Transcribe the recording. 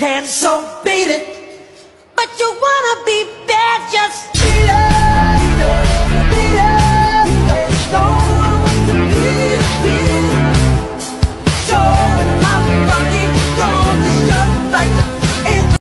can, so beat it. But you wanna be